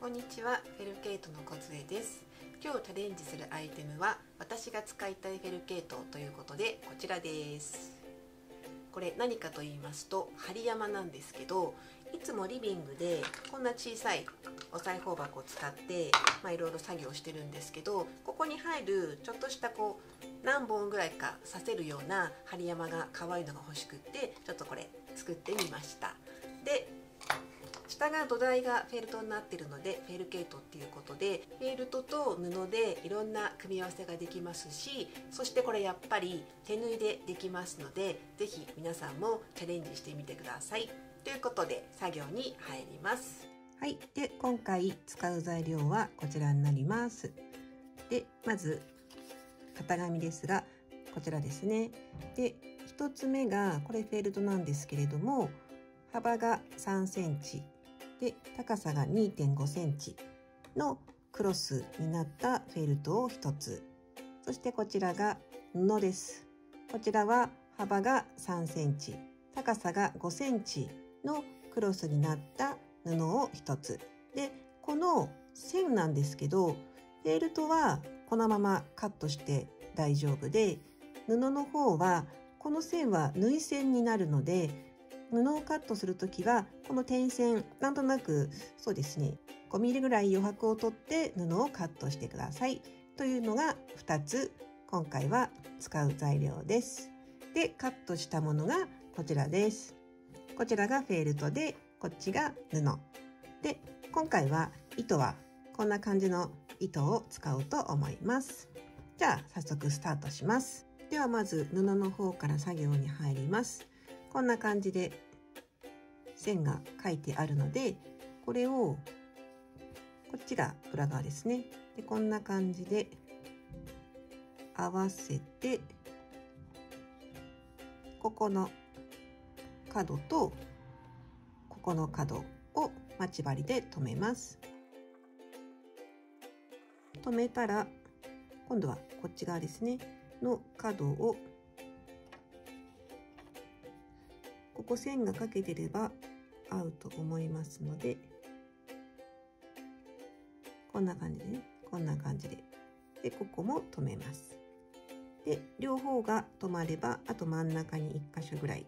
こんにちはフェルケートの小杖です。今日チャレンジするアイテムは私が使いたいフェルケートということでこちらです。これ何かと言いますと針山なんですけどいつもリビングでこんな小さいお裁縫箱を使ってまあ、いろいろ作業してるんですけどここに入るちょっとしたこう何本ぐらいか刺せるような針山が可愛いのが欲しくってちょっとこれ作ってみました。で下が土台がフェルトになっているのでフェルケートっていうことでフェルトと布でいろんな組み合わせができますしそしてこれやっぱり手縫いでできますので是非皆さんもチャレンジしてみてください。ということで作業に入ります。はい。で今回使う材料はこちらになります。でまず型紙ですがこちらですね。で1つ目がこれフェルトなんですけれども幅が3センチ。で高さが2.5センチのクロスになったフェルトを1つ。そしてこちらが布です。こちらは幅が3センチ高さが5センチのクロスになった布を1つ。でこの線なんですけどフェルトはこのままカットして大丈夫で布の方はこの線は縫い線になるので布をカットする時はこの点線なんとなくそうですね 5mm ぐらい余白を取って布をカットしてください。というのが2つ今回は使う材料です。でカットしたものがこちらです。こちらがフェルトでこっちが布。で今回は糸はこんな感じの糸を使おうと思います。じゃあ早速スタートします。ではまず布の方から作業に入ります。こんな感じで線が書いてあるのでこれをこっちが裏側ですね。でこんな感じで合わせてここの角とここの角を待ち針で留めます。留めたら今度はこっち側ですね。の角をここ線がかけてれば合うと思いますのでこんな感じでね。こんな感じで。でここも留めます。で両方が止まればあと真ん中に1箇所ぐらい。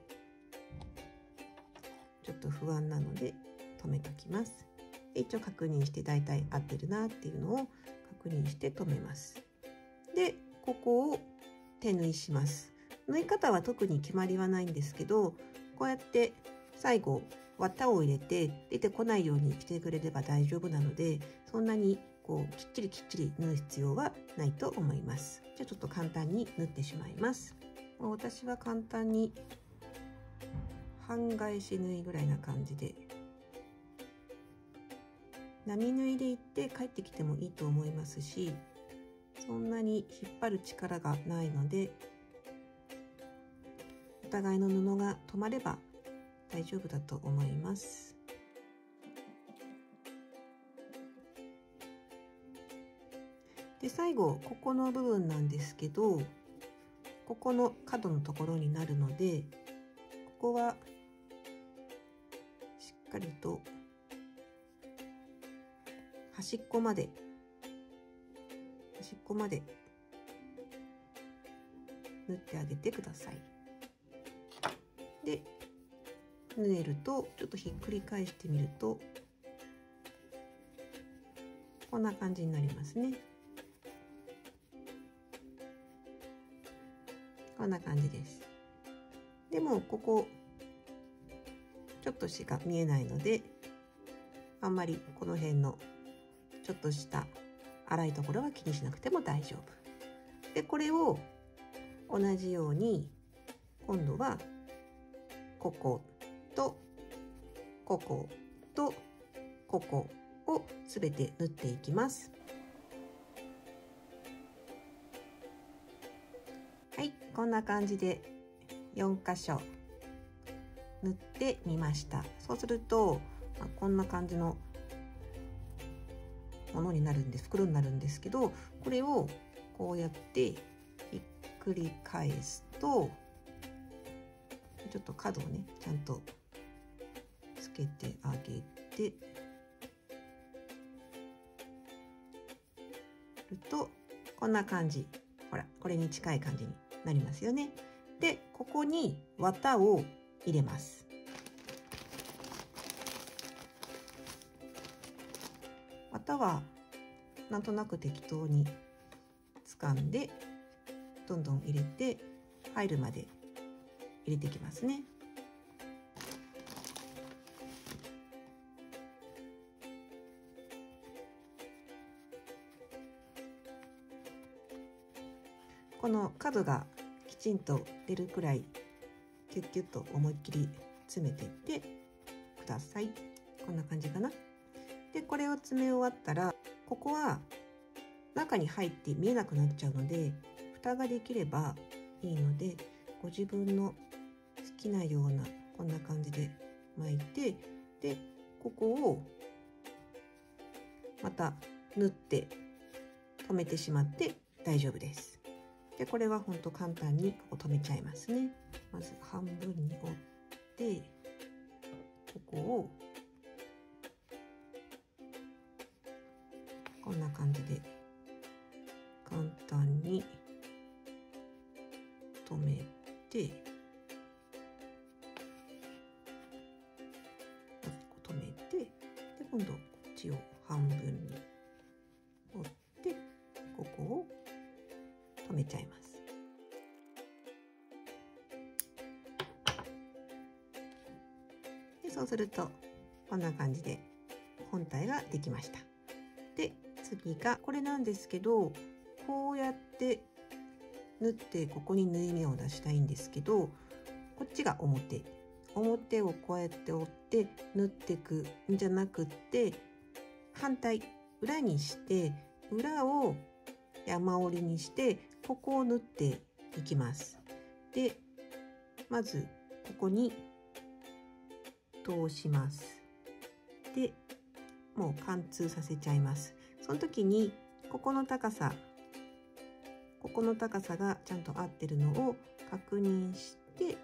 ちょっと不安なので留めときます。で一応確認してだいたい合ってるなっていうのを確認して留めます。でここを手縫いします。縫い方は特に決まりはないんですけどこうやって最後綿を入れて出てこないようにしてくれれば大丈夫なのでそんなにこうきっちりきっちり縫う必要はないと思います。じゃあちょっと簡単に縫ってしまいます。私は簡単に半返し縫いぐらいな感じで。波縫いでいって帰ってきてもいいと思いますしそんなに引っ張る力がないので互いの布が止まれば大丈夫だと思いますで最後ここの部分なんですけどここの角のところになるのでここはしっかりと端っこまで端っこまで縫ってあげてください。で縫えるとちょっとひっくり返してみるとこんな感じになりますね。こんな感じです。でもここちょっとしか見えないのであんまりこの辺のちょっとした粗いところは気にしなくても大丈夫。でこれを同じように今度はこことこことここをすべて縫っていきます。はいこんな感じで4箇所縫ってみました。そうすると、まあ、こんな感じのものになるんです。袋になるんですけどこれをこうやってひっくり返すとちょっと角をねちゃんとつけてあげてるとこんな感じ。ほらこれに近い感じになりますよね。でここに綿を入れます。綿はなんとなく適当に掴んでどんどん入れて入るまで入れていきますね。この角がきちんと出るくらいキュッキュッと思いっきり詰めていってくださいこんな感じかなでこれを詰め終わったらここは中に入って見えなくなっちゃうので蓋ができればいいのでご自分のきなようなこんな感じで巻いてでここをまた縫って留めてしまって大丈夫です。でこれはほんと簡単にここ留めちゃいますね。まず半分に折ってここをこんな感じで簡単にめちゃいます。でそうするとこんな感じで本体ができました。で次がこれなんですけどこうやって縫ってここに縫い目を出したいんですけどこっちが表表をこうやって折って縫っていくんじゃなくって反対裏にして裏を山折りにしてここを縫っていきます。でまずここに通します。でもう貫通させちゃいます。その時にここの高さここの高さがちゃんと合ってるのを確認して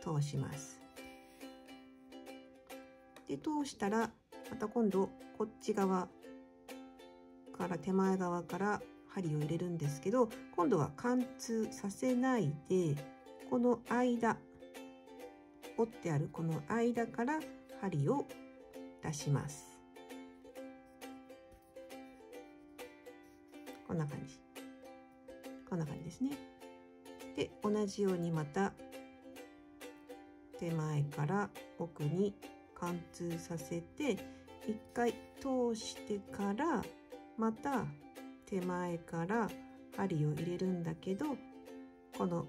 通します。で通したらまた今度こっち側から手前側から針を入れるんですけど今度は貫通させないでこの間折ってあるこの間から針を出します。こんな感じ。こんな感じですね。で同じようにまた手前から奥に貫通させて一回通してからまた手前から針を入れるんだけどこの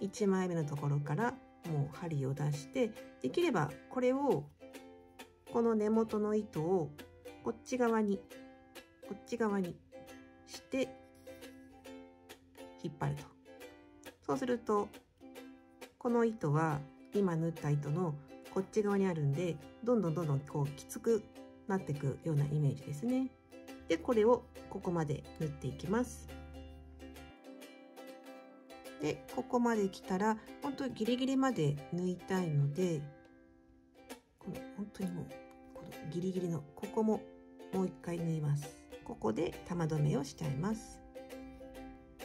1枚目のところからもう針を出してできればこれをこの根元の糸をこっち側にこっち側にして引っ張るとそうするとこの糸は今縫った糸のこっち側にあるんでどんどんどんどんこうきつくなっていくようなイメージですね。でこれをここまで縫っていきます。でここまで来たら本当ギリギリまで縫いたいのでこの本当にもうこのギリギリのここももう一回縫います。ここで玉留めをしちゃいます。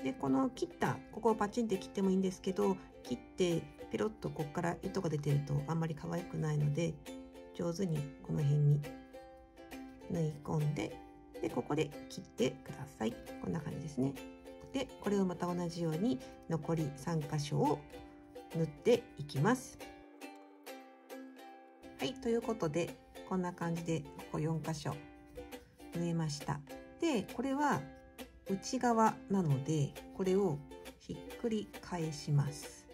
でこの切ったここをパチンって切ってもいいんですけど切ってペロッとここから糸が出てるとあんまり可愛くないので上手にこの辺に縫い込んででここで切ってください。こんな感じですね。でこれをまた同じように残り3箇所を縫っていきます。はいということでこんな感じでここ4箇所縫えました。でこれは内側なのでこれをひっくり返します。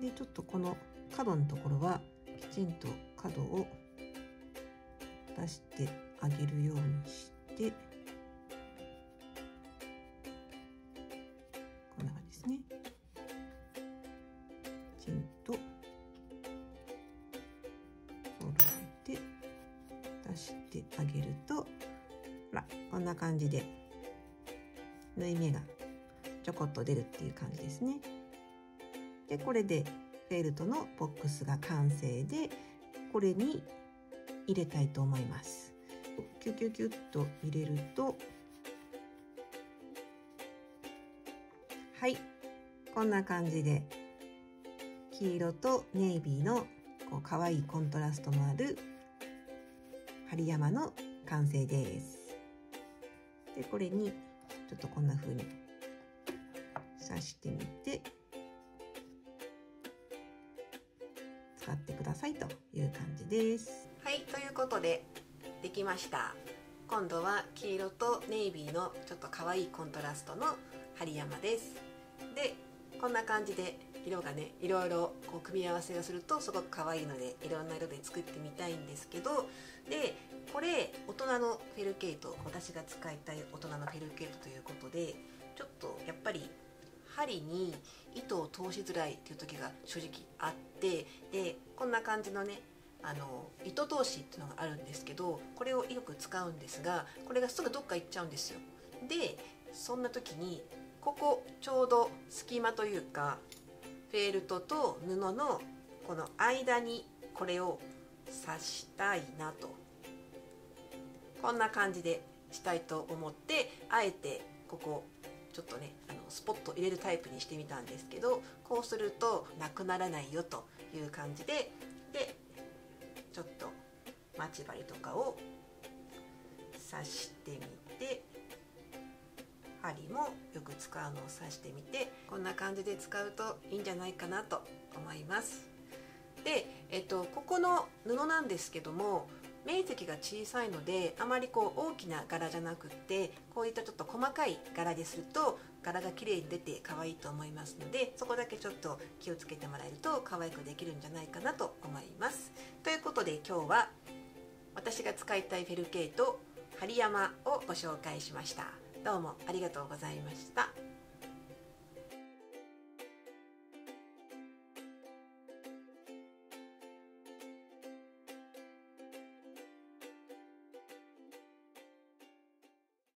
でちょっとこの角のところはきちんと角を出してあげるようにしてこんな感じですね。きちんと揃えて出してあげるとほらこんな感じで縫い目がちょこっと出るっていう感じですね。でこれでフェルトのボックスが完成でこれに入れたいと思います。キュキュキュッと入れるとはいこんな感じで黄色とネイビーのこう可愛いコントラストのある針山の完成です。でこれにちょっとこんな風に刺してみて使ってくださいという感じです。いということでできました。今度は黄色とネイビーのちょっと可愛いコントラストの針山です。でこんな感じで色がねいろいろこう組み合わせをするとすごく可愛いのでいろんな色で作ってみたいんですけどでこれ大人のフェルケート私が使いたい大人のフェルケートということでちょっとやっぱり針に糸を通しづらいっていう時が正直あってでこんな感じのねあの糸通しっていうのがあるんですけどこれをよく使うんですがこれがすぐどっか行っちゃうんですよ。でそんな時にここちょうど隙間というかフェルトと布のこの間にこれを刺したいなと。こんな感じでしたいと思ってあえてここちょっとねあのスポット入れるタイプにしてみたんですけどこうするとなくならないよという感じでちょっと待ち針とかを刺してみて針もよく使うのを刺してみてこんな感じで使うといいんじゃないかなと思います。で、えっと、ここの布なんですけども面積が小さいのであまりこう大きな柄じゃなくってこういったちょっと細かい柄ですると柄が綺麗に出て可愛いと思いますのでそこだけちょっと気をつけてもらえると可愛くできるんじゃないかなと思います。ということで今日は私が使いたいフェルケート針山をご紹介しました。どうもありがとうございました。